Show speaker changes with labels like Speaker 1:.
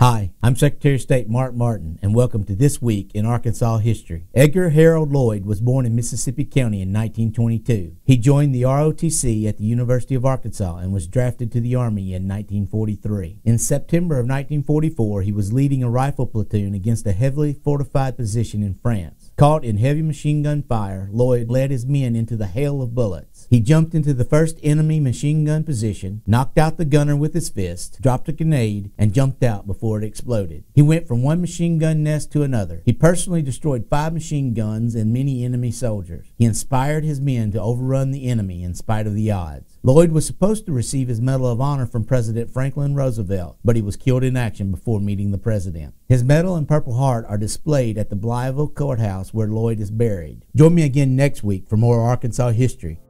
Speaker 1: Hi, I'm Secretary of State Mark Martin, and welcome to This Week in Arkansas History. Edgar Harold Lloyd was born in Mississippi County in 1922. He joined the ROTC at the University of Arkansas and was drafted to the Army in 1943. In September of 1944, he was leading a rifle platoon against a heavily fortified position in France. Caught in heavy machine gun fire, Lloyd led his men into the hail of bullets. He jumped into the first enemy machine gun position, knocked out the gunner with his fist, dropped a grenade, and jumped out before it exploded. He went from one machine gun nest to another. He personally destroyed five machine guns and many enemy soldiers. He inspired his men to overrun the enemy in spite of the odds. Lloyd was supposed to receive his Medal of Honor from President Franklin Roosevelt, but he was killed in action before meeting the president. His medal and Purple Heart are displayed at the Blytheville Courthouse where Lloyd is buried. Join me again next week for more Arkansas history